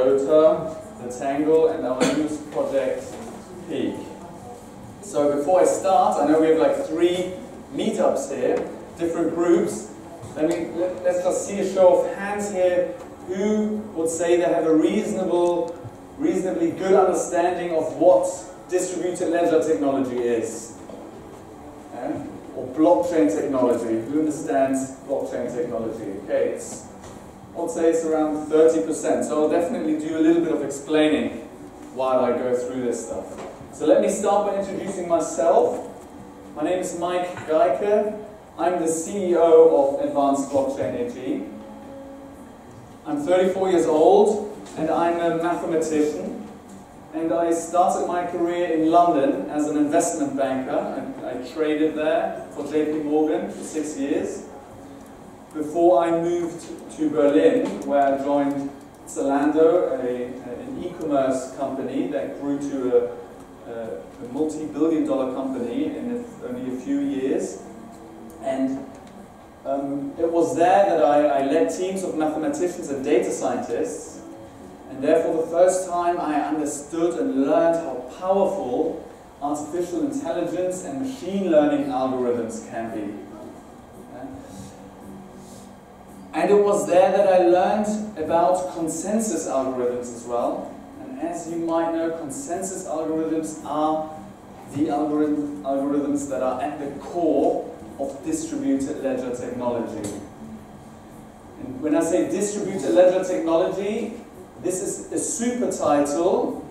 IOTA, the Tangle, and our newest project, peaq. So before I start, I know we have like three meetups here, different groups. Let me, let, let's just see a show of hands here. Who would say they have a reasonable, reasonably good understanding of what distributed ledger technology is? Or blockchain technology. Who understands blockchain technology? Okay, it's, I would say it's around 30%. So I'll definitely do a little bit of explaining while I go through this stuff. So let me start by introducing myself. My name is Mike Geike. I'm the CEO of Advanced Blockchain AG. I'm 34 years old and I'm a mathematician. And I started my career in London as an investment banker. I, I traded there for JP Morgan for six years before I moved to Berlin, where I joined Zalando, a, an e-commerce company that grew to a uh, a multi-billion dollar company in only a few years. And um, it was there that I, I, led teams of mathematicians and data scientists. And therefore, the first time I understood and learned how powerful artificial intelligence and machine learning algorithms can be. And it was there that I learned about consensus algorithms as well And as you might know, consensus algorithms are the algorithm, algorithms that are at the core of distributed ledger technology. And when I say distributed ledger technology, this is a super title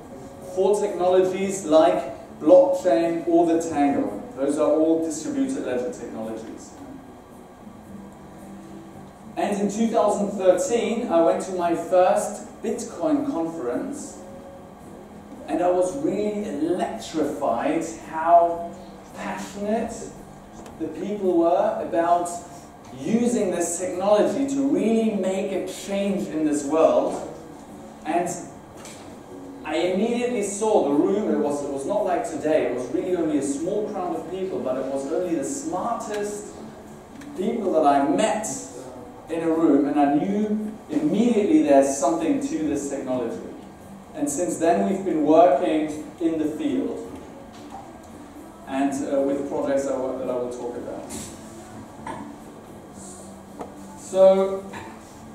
for technologies like blockchain or the Tangle. Those are all distributed ledger technologies. And in 2013, I went to my first Bitcoin conference and I was really electrified how passionate the people were about using this technology to really make a change in this world. And I immediately saw the room, it was, it was not like today, it was really only a small crowd of people, but it was only the smartest people that I met in a room, and I knew immediately there's something to this technology. And since then, we've been working in the field and uh, with projects that, that I will talk about. So,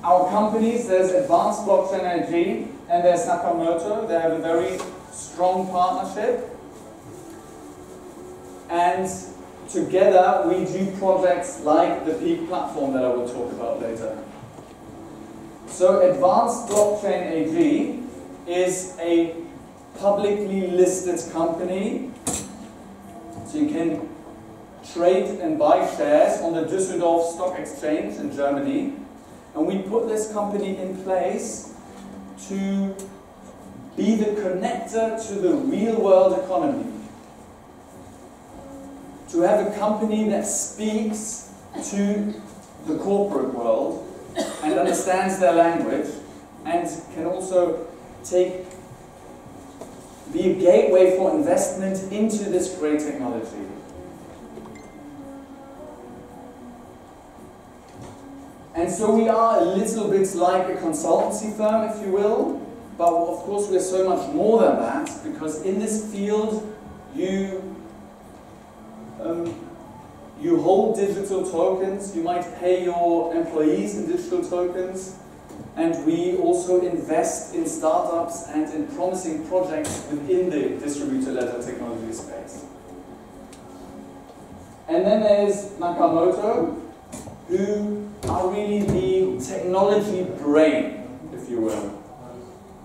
our companies, there's Advanced Blockchain Energy and there's nakamo.to. They have a very strong partnership. And together we do projects like the peaq platform that I will talk about later. So Advanced Blockchain AG is a publicly listed company. So you can trade and buy shares on the Düsseldorf Stock Exchange in Germany. And we put this company in place to be the connector to the real world economy. To have a company that speaks to the corporate world and understands their language and can also take, be a gateway for investment into this great technology. And so we are a little bit like a consultancy firm, if you will, but of course we're so much more than that, because in this field you um, you hold digital tokens, you might pay your employees in digital tokens, and we also invest in startups and in promising projects within the distributed ledger technology space. And then there's nakamo.to, who are really the technology brain, if you will.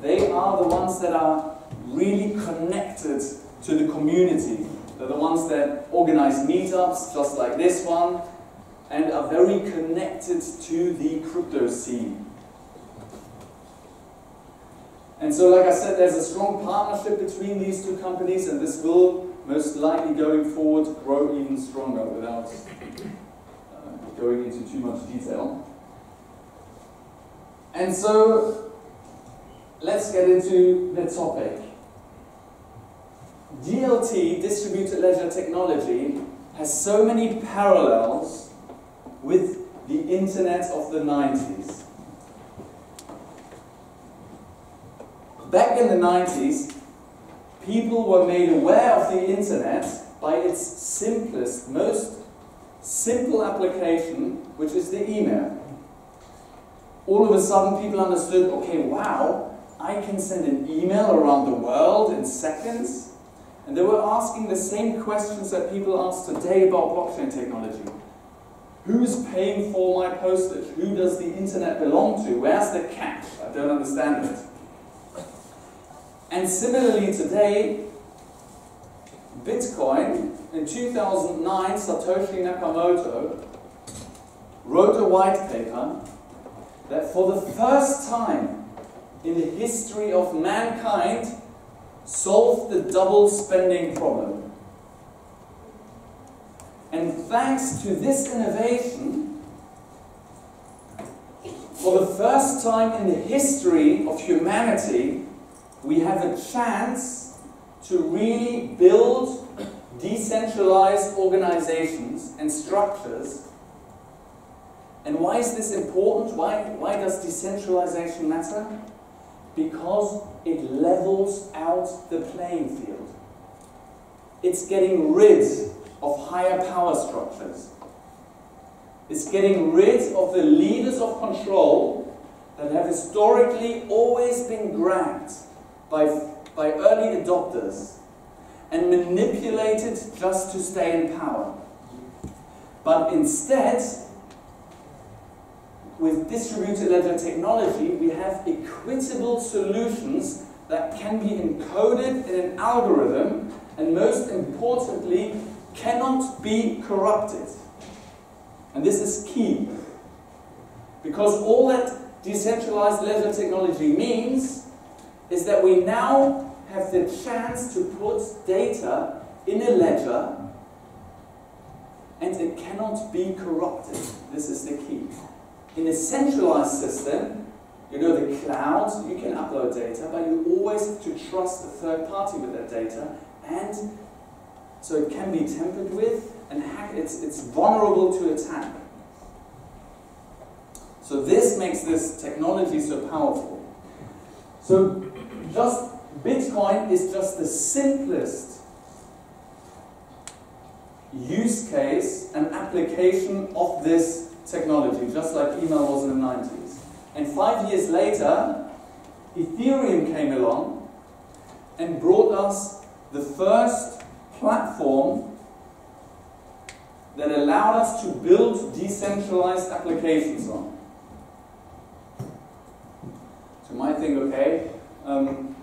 They are the ones that are really connected to the community. They're the ones that organize meetups, just like this one, and are very connected to the crypto scene. And so, like I said, there's a strong partnership between these two companies, and this will most likely going forward grow even stronger without uh, going into too much detail. And so, let's get into the topic. DLT, distributed ledger technology, has so many parallels with the internet of the 90s. back in the 90s, people were made aware of the internet by its simplest, most simple application, which is the email. All of a sudden, people understood okay, wow, I can send an email around the world in seconds. And they were asking the same questions that people ask today about blockchain technology. Who's paying for my postage? Who does the internet belong to? Where's the cash? I don't understand it. And similarly today, Bitcoin, in 2009, Satoshi Nakamoto wrote a white paper that for the first time in the history of mankind solved the double spending problem. And thanks to this innovation, for the first time in the history of humanity, we have a chance to really build decentralized organizations and structures. And why is this important? Why, why does decentralization matter? Because it levels out the playing field. It's getting rid of higher power structures. It's getting rid of the leaders of control that have historically always been grabbed by, by early adopters and manipulated just to stay in power. But instead, with distributed ledger technology, we have equitable solutions that can be encoded in an algorithm and most importantly, cannot be corrupted. And this is key. Because all that decentralized ledger technology means is that we now have the chance to put data in a ledger and it cannot be corrupted. This is the key. In a centralized system, you know the cloud, you can upload data, but you always have to trust a third party with that data and so it can be tampered with and it's, it's vulnerable to attack. So this makes this technology so powerful. So just Bitcoin is just the simplest use case and application of this technology, just like email was in the 90s. And five years later, Ethereum came along and brought us the first platform that allowed us to build decentralized applications on. So you might think, okay, um,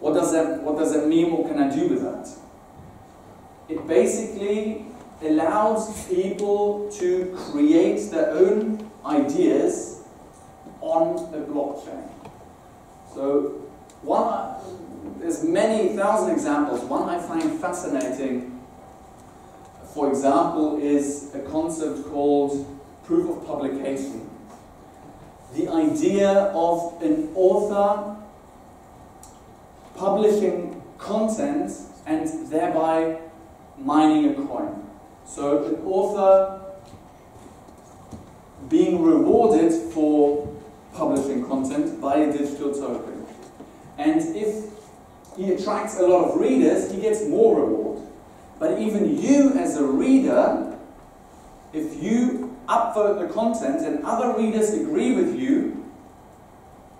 what does that what does that mean? What can I do with that? It basically allows people to create their own ideas on a blockchain. So one there's many thousand examples. One I find fascinating, for example, is a concept called proof of publication. The idea of an author publishing content and thereby mining a coin. So an author being rewarded for publishing content by a digital token. And if he attracts a lot of readers, he gets more reward. But even you as a reader, if you upvote the content and other readers agree with you,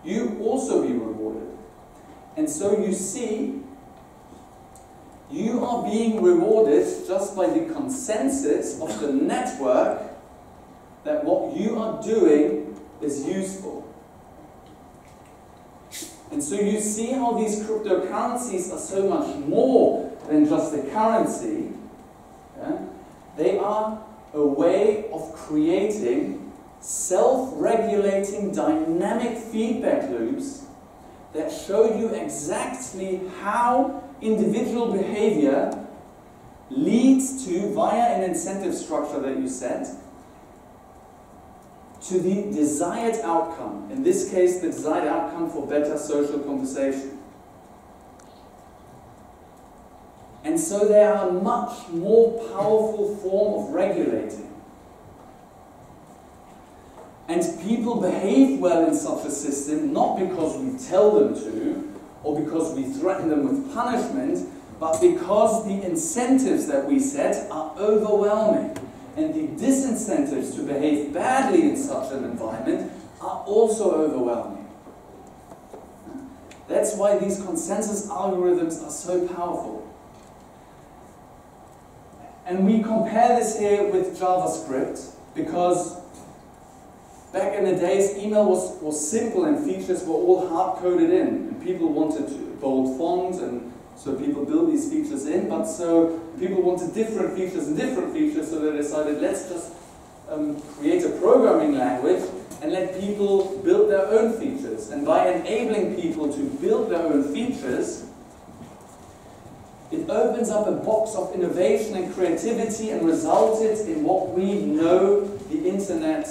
you also be rewarded. And so you see, you are being rewarded just by the consensus of the network that what you are doing is useful. And so you see how these cryptocurrencies are so much more than just a currency. Yeah? They are a way of creating self-regulating dynamic feedback loops that show you exactly how individual behavior leads to, via an incentive structure that you set, to the desired outcome. In this case, the desired outcome for better social conversation. And so they are a much more powerful form of regulating. And people behave well in such a system not because we tell them to or because we threaten them with punishment, but because the incentives that we set are overwhelming. And the disincentives to behave badly in such an environment are also overwhelming. That's why these consensus algorithms are so powerful. And we compare this here with JavaScript because back in the days, email was, was simple and features were all hard coded in. And people wanted bold fonts and so people built these features in, but so people wanted different features and different features, so they decided let's just um, create a programming language and let people build their own features. And by enabling people to build their own features, it opens up a box of innovation and creativity and resulted in what we know the internet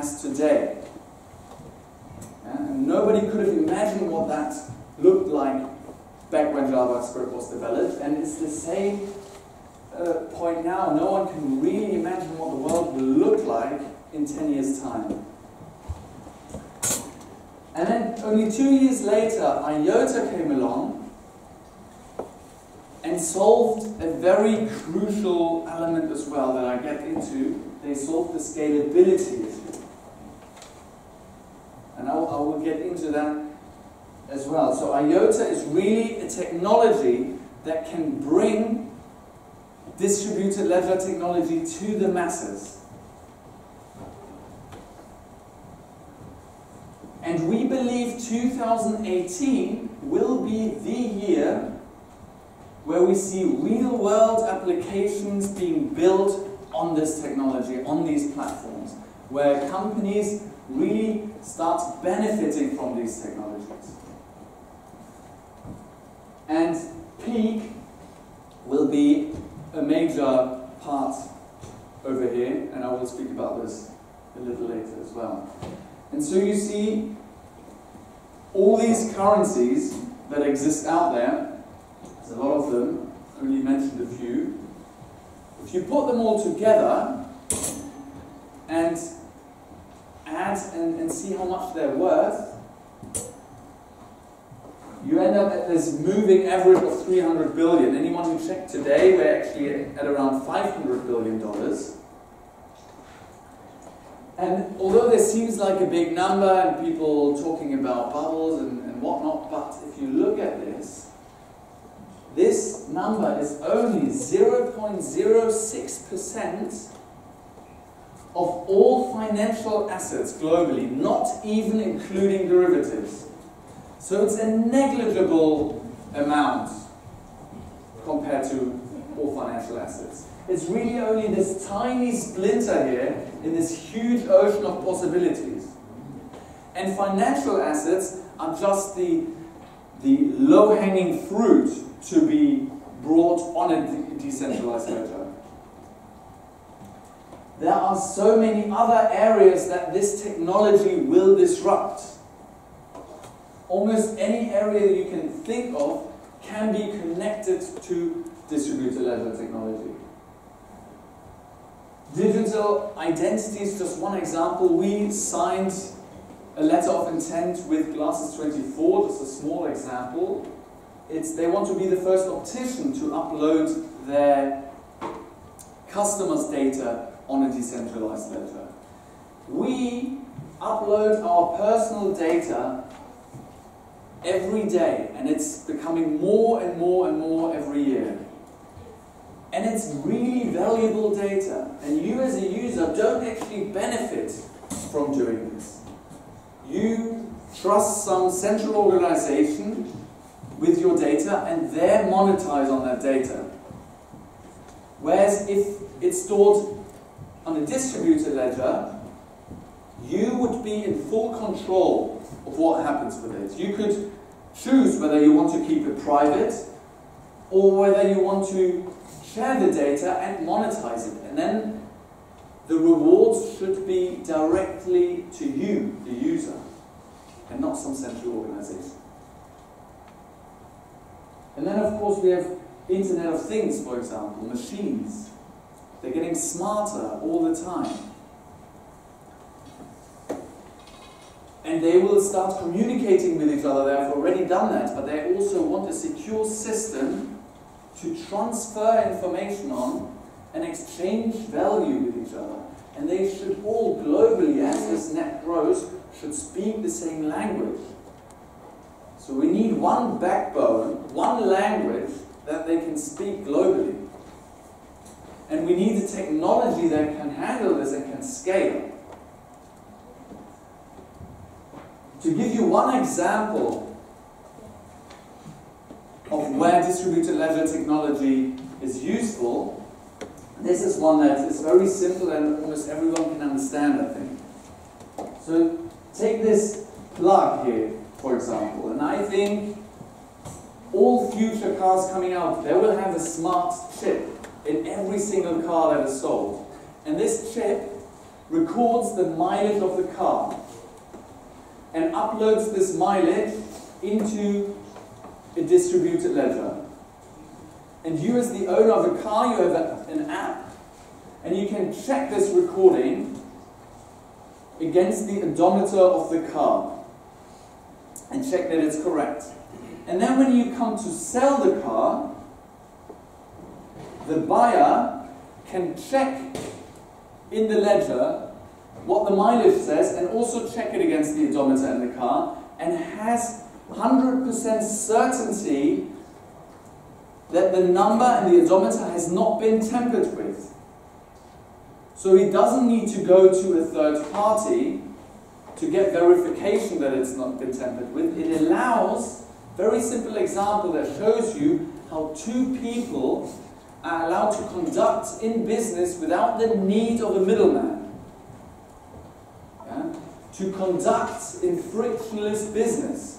as today. And nobody could have imagined what that looked like back when JavaScript was developed, and it's the same uh, point now. No one can really imagine what the world will look like in 10 years' time. And then only two years later, IOTA came along and solved a very crucial element as well that I get into. They solved the scalability issue. And I will, I will get into that as well. So IOTA is really a technology that can bring distributed ledger technology to the masses. And we believe 2018 will be the year where we see real world applications being built on this technology, on these platforms, where companies really start benefiting from these technologies. And peaq will be a major part over here, and I will speak about this a little later as well. And so you see all these currencies that exist out there, there's a lot of them, only mentioned a few. If you put them all together and add and, and see how much they're worth, you end up at this moving average of 300 billion. Anyone who checked today, we're actually at around 500 billion dollars. And although this seems like a big number and people talking about bubbles and, and whatnot, but if you look at this, this number is only 0.06% of all financial assets globally, not even including derivatives. So it's a negligible amount compared to all financial assets. It's really only this tiny splinter here in this huge ocean of possibilities. And financial assets are just the, the low-hanging fruit to be brought on a de decentralized ledger. There are so many other areas that this technology will disrupt almost any area you can think of can be connected to distributed ledger technology. Digital identity is just one example. We signed a letter of intent with Glasses 24, just a small example. It's, they want to be the first optician to upload their customers' data on a decentralized ledger. We upload our personal data every day, and it's becoming more and more and more every year. And it's really valuable data, and you as a user don't actually benefit from doing this. You trust some central organization with your data, and they monetize on that data. Whereas if it's stored on a distributed ledger, you would be in full control of what happens with it. You could choose whether you want to keep it private or whether you want to share the data and monetize it. And then the rewards should be directly to you, the user, and not some central organization. And then, of course, we have Internet of Things, for example, machines. They're getting smarter all the time. and they will start communicating with each other. They have already done that, but they also want a secure system to transfer information on and exchange value with each other. And they should all globally, as this net grows, should speak the same language. So we need one backbone, one language that they can speak globally. And we need a technology that can handle this and can scale. To give you one example of where distributed ledger technology is useful, this is one that is very simple and almost everyone can understand, I think. So take this plug here, for example, and I think all future cars coming out, they will have a smart chip in every single car that is sold. And this chip records the mileage of the car and uploads this mileage into a distributed ledger. And you as the owner of the car, you have an app, and you can check this recording against the odometer of the car and check that it's correct. And then when you come to sell the ar, the buyer can check in the ledger what the mileage says and also check it against the odometer in the car and has 100% certainty that the number and the odometer has not been tampered with. So he doesn't need to go to a third party to get verification that it's not been tampered with. It allows, very simple example that shows you how two people are allowed to conduct in business without the need of a middleman. Yeah? To conduct in frictionless business.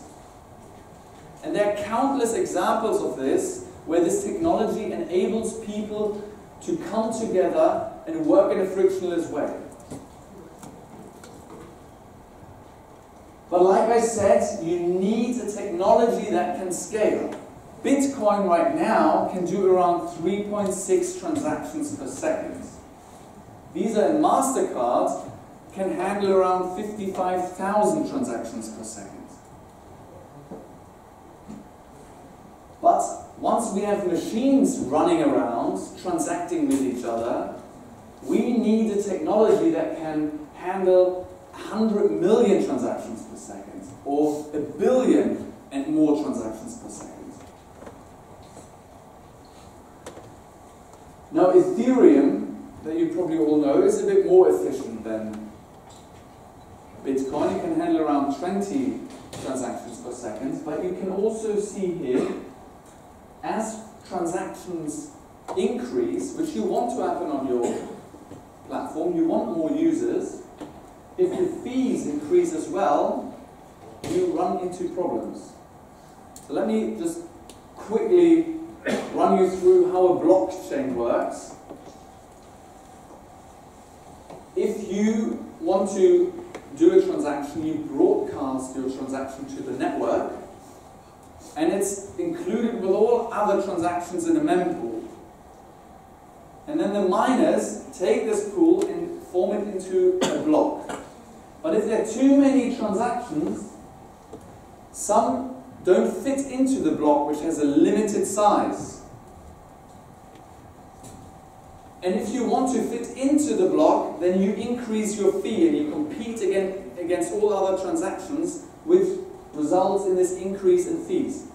And there are countless examples of this where this technology enables people to come together and work in a frictionless way. But like I said, you need a technology that can scale. Bitcoin right now can do around 3.6 transactions per second. Visa and MasterCard can handle around 55,000 transactions per second. But once we have machines running around, transacting with each other, we need a technology that can handle 100 million transactions per second, or a billion and more transactions per second. Now, Ethereum, that you probably all know, is a bit more efficient than Bitcoin. You can handle around 20 transactions per second, but you can also see here, as transactions increase, which you want to happen on your platform, you want more users, if the fees increase as well, you run into problems. So let me just quickly run you through how a blockchain works. If you want to do a transaction, you broadcast your transaction to the network, and it's included with all other transactions in a mempool. And then the miners take this pool and form it into a block. But if there are too many transactions, some don't fit into the block which has a limited size. And if you want to fit into the block, then you increase your fee and you compete again, against all other transactions, which results in this increase in fees.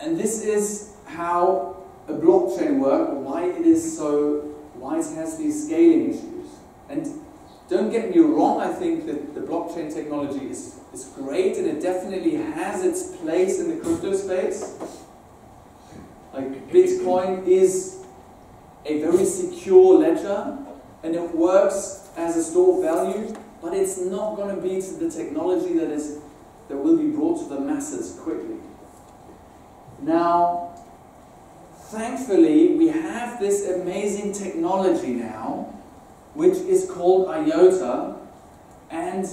And this is how a blockchain works, why it is so, why it has these scaling issues. And don't get me wrong, I think that the blockchain technology is, is great and it definitely has its place in the crypto space. Like Bitcoin is a very secure ledger and it works as a store of value, but it's not going to be the technology that is that will be brought to the masses quickly. Now, thankfully, we have this amazing technology now which is called IOTA, and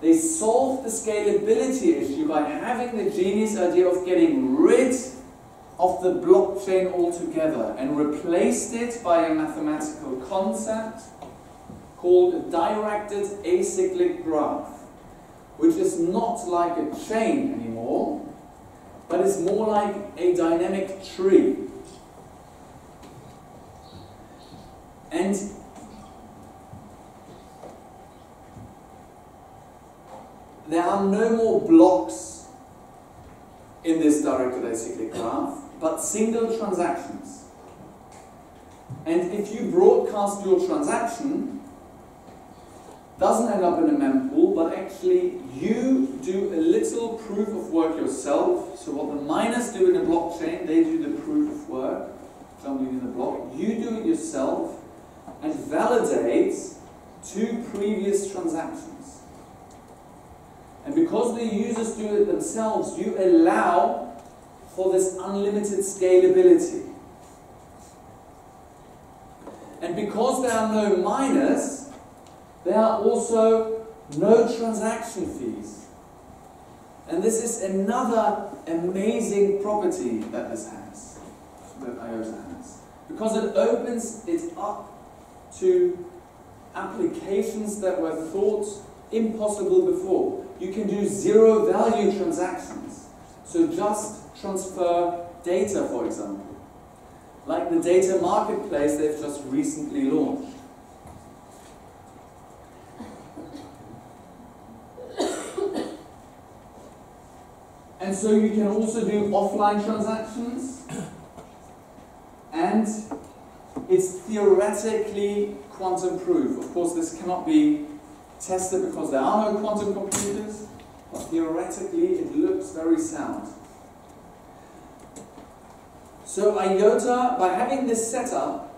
they solved the scalability issue by having the genius idea of getting rid of the blockchain altogether and replaced it by a mathematical concept called a directed acyclic graph, which is not like a chain anymore, but is more like a dynamic tree. And there are no more blocks in this directed acyclic graph, but single transactions. And if you broadcast your transaction, doesn't end up in a mempool, but actually you do a little proof of work yourself. So what the miners do in a blockchain, they do the proof of work, jumping in the block. You do it yourself and validate two previous transactions. And because the users do it themselves, you allow for this unlimited scalability. And because there are no miners, there are also no transaction fees. And this is another amazing property that this has, that IOTA has. Because it opens it up to applications that were thought impossible before. You can do zero value transactions. So just transfer data, for example. Like the data marketplace they've just recently launched. And so you can also do offline transactions. And it's theoretically quantum proof. Of course, this cannot be tested because there are no quantum computers, but theoretically it looks very sound. So IOTA, by having this setup,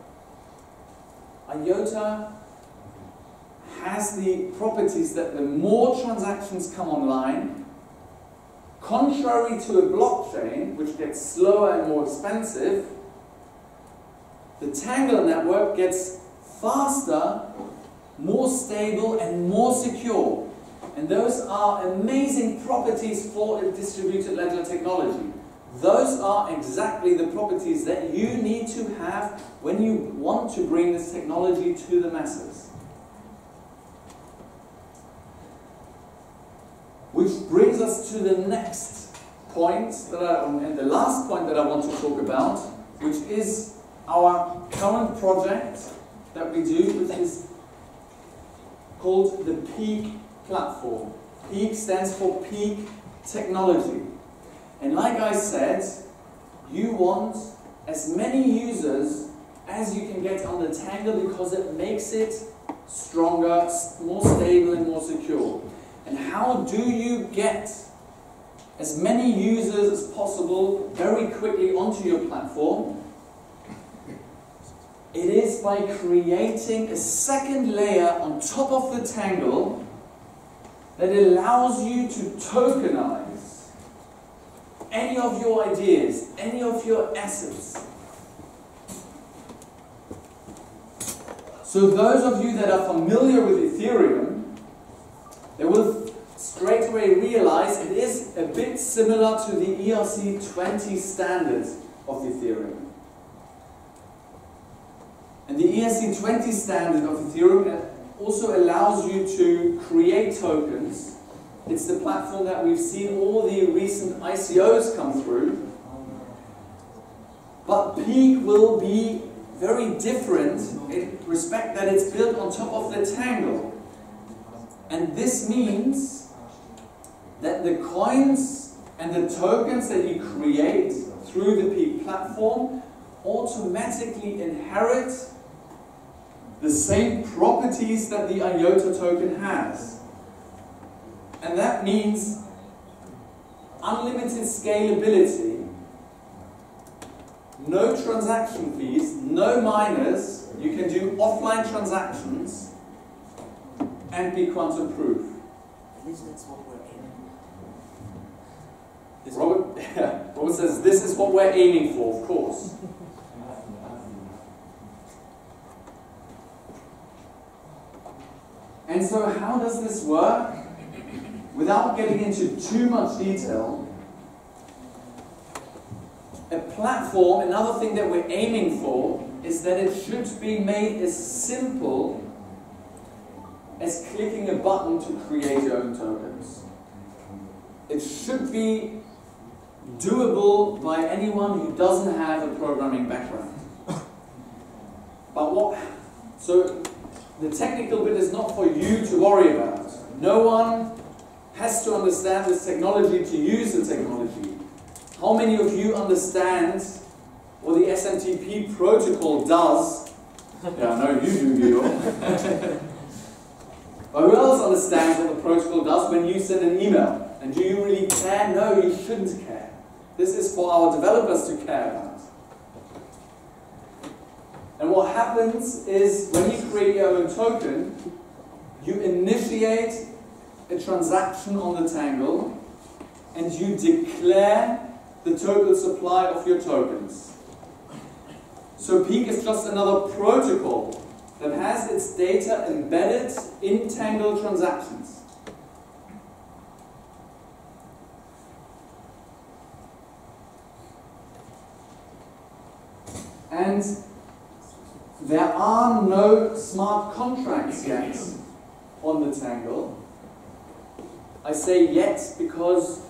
IOTA has the properties that the more transactions come online, contrary to a blockchain, which gets slower and more expensive, the Tangle network gets faster, more stable, and more secure. And those are amazing properties for a distributed ledger technology. Those are exactly the properties that you need to have when you want to bring this technology to the masses. Which brings us to the next point, that I, and the last point that I want to talk about, which is our current project that we do, which is called the peaq platform. peaq stands for Peak Technology. And like I said, you want as many users as you can get on the Tangle because it makes it stronger, more stable and more secure. And how do you get as many users as possible very quickly onto your platform? It is by creating a second layer on top of the Tangle that allows you to tokenize any of your ideas, any of your assets. So those of you that are familiar with Ethereum, they will straight away realize it is a bit similar to the ERC20 standard of Ethereum. And the ERC20 standard of Ethereum also allows you to create tokens. It's the platform that we've seen all the recent ICOs come through. But peaq will be very different in respect that it's built on top of the Tangle. And this means that the coins and the tokens that you create through the peaq platform automatically inherit the same properties that the IOTA token has. And that means unlimited scalability, no transaction fees, no miners, you can do offline transactions and be quantum proof. Robert, yeah, Robert says this is what we're aiming for, of course. And so how does this work? Without getting into too much detail, a platform, another thing that we're aiming for, is that it should be made as simple as clicking a button to create your own tokens. It should be doable by anyone who doesn't have a programming background. But what, so the technical bit is not for you to worry about. No one has to understand this technology to use the technology. How many of you understand what the SMTP protocol does? Yeah, I know you do, but who else understands what the protocol does when you send an email? And do you really care? No, you shouldn't care. This is for our developers to care about. And what happens is when you create your own token, you initiate a transaction on the Tangle and you declare the total supply of your tokens. So peaq is just another protocol that has its data embedded in Tangle transactions. And there are no smart contracts yet on the Tangle. I say yet because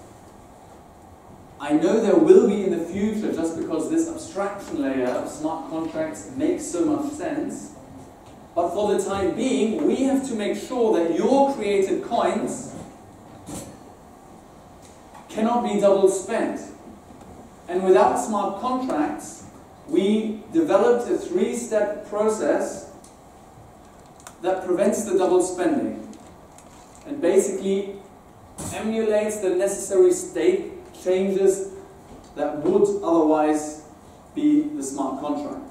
I know there will be in the future just because this abstraction layer of smart contracts makes so much sense. But for the time being, we have to make sure that your created coins cannot be double spent. And without smart contracts, we developed a three-step process that prevents the double spending and basically emulates the necessary state changes that would otherwise be the smart contract.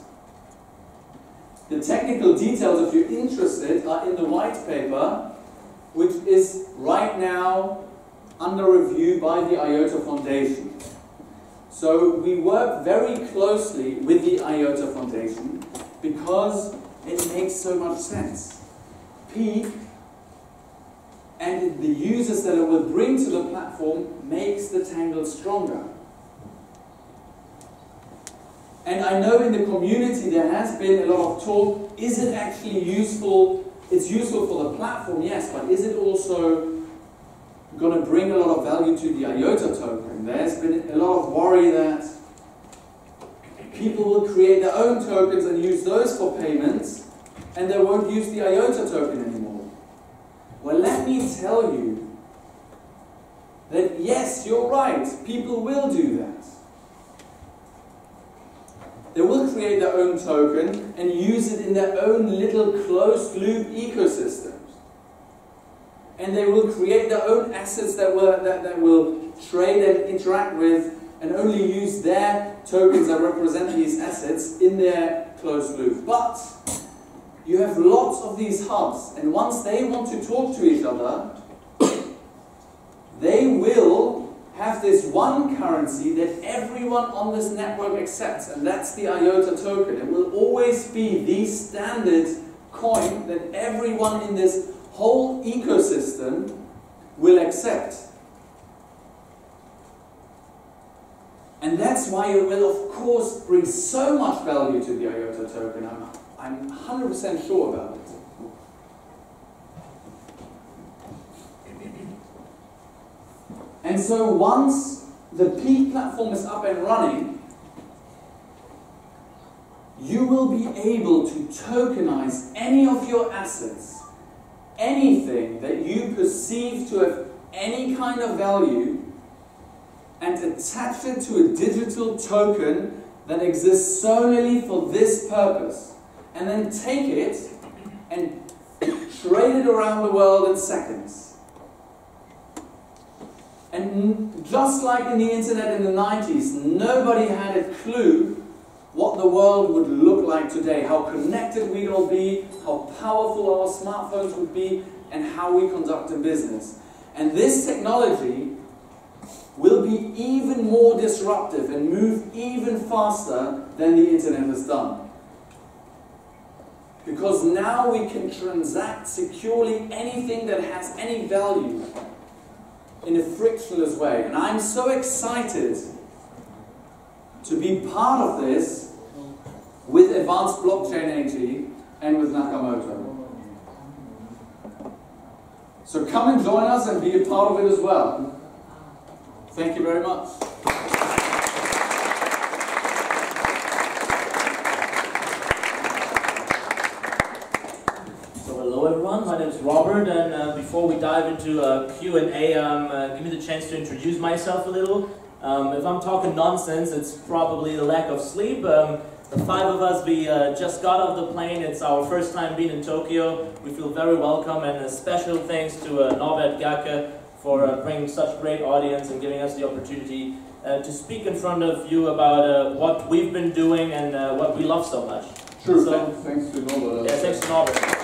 The technical details, if you're interested, are in the white paper, which is right now under review by the IOTA Foundation. So we work very closely with the IOTA Foundation because it makes so much sense. peaq and the users that it will bring to the platform makes the Tangle stronger. And I know in the community there has been a lot of talk, is it actually useful? It's useful for the platform, yes, but is it also going to bring a lot of value to the IOTA token? There's been a lot of worry that people will create their own tokens and use those for payments, and they won't use the IOTA token anymore. Well, let me tell you that yes, you're right, people will do that. They will create their own token and use it in their own little closed loop ecosystems. And they will create their own assets that will, that, that will trade and interact with and only use their tokens that represent these assets in their closed loop. But you have lots of these hubs, and once they want to talk to each other, they will have this one currency that everyone on this network accepts, and that's the IOTA token. It will always be the standard coin that everyone in this whole ecosystem will accept. And that's why it will, of course, bring so much value to the IOTA token. I'm 100% sure about it. And so once the P platform is up and running, you will be able to tokenize any of your assets, anything that you perceive to have any kind of value, and attach it to a digital token that exists solely for this purpose and then take it and trade it around the world in seconds. And just like in the internet in the 90s, nobody had a clue what the world would look like today, how connected we'd all be, how powerful our smartphones would be, and how we conduct a business. And this technology will be even more disruptive and move even faster than the internet has done. Because now we can transact securely anything that has any value in a frictionless way. And I'm so excited to be part of this with Advanced Blockchain AG and with nakamo.to. So come and join us and be a part of it as well. Thank you very much. So hello everyone, my name is Robert, and uh, before we dive into uh, Q&A, um, uh, give me the chance to introduce myself a little. Um, if I'm talking nonsense, it's probably the lack of sleep. Um, the five of us, we uh, just got off the plane. It's our first time being in Tokyo. We feel very welcome, and a special thanks to uh, Norbert Gehrke for uh, bringing such great audience and giving us the opportunity uh, to speak in front of you about uh, what we've been doing and uh, what we love so much. True, So- thanks, thanks to Norbert. Yeah, thanks to Norbert.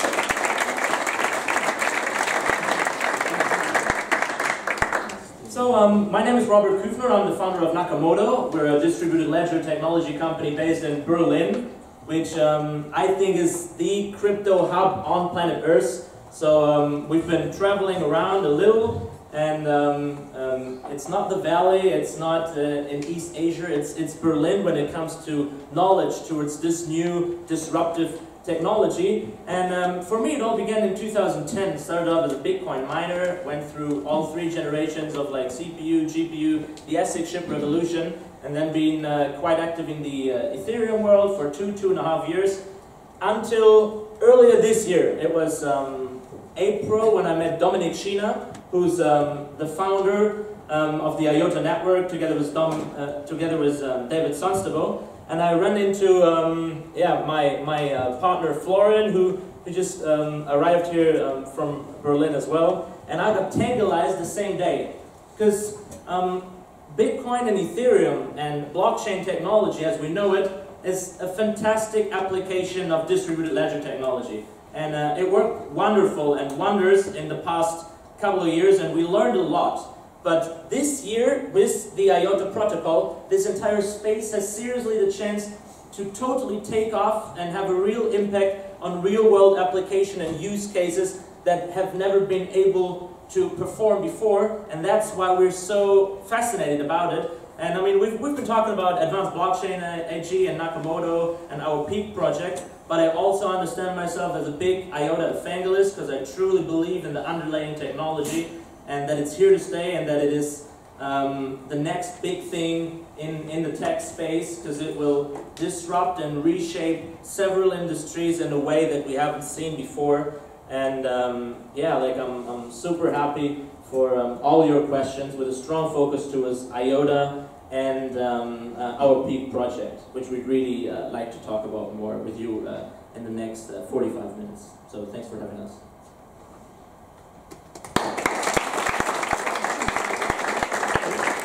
So, um, my name is Robert Kuefner. I'm the founder of nakamo.to. We're a distributed ledger technology company based in Berlin, which um, I think is the crypto hub on planet Earth. So, um, we've been traveling around a little, and um, um, it's not the Valley, it's not uh, in East Asia, it's, it's Berlin when it comes to knowledge towards this new disruptive technology. And um, for me, it all began in 2010. Started off as a Bitcoin miner, went through all three generations of like CPU, GPU, the ASIC chip revolution, and then been uh, quite active in the uh, Ethereum world for two, two and a half years. Until earlier this year, it was um, April when I met Dominik Schiener, who's um, the founder um, of the IOTA network, together with Dom, uh, together with um, David Sønstebø and I ran into um, yeah my my uh, partner Florian who who just um, arrived here um, from Berlin as well, and I got tangleized the same day. Because um, Bitcoin and Ethereum and blockchain technology as we know it is a fantastic application of distributed ledger technology, and uh, it worked wonderful and wonders in the past couple of years, and we learned a lot. But this year, with the IOTA protocol, this entire space has seriously the chance to totally take off and have a real impact on real world application and use cases that have never been able to perform before. And that's why we're so fascinated about it. And I mean, we've, we've been talking about Advanced Blockchain uh, AG and nakamo.to and our peaq project, but I also understand myself as a big IOTA evangelist because I truly believe in the underlying technology and that it's here to stay and that it is um, the next big thing in, in the tech space because it will disrupt and reshape several industries in a way that we haven't seen before. And um, yeah, like I'm, I'm super happy for um, all your questions with a strong focus towards IOTA and um, uh, our peaq project, which we'd really uh, like to talk about more with you uh, in the next uh, 45 minutes. So thanks for having us.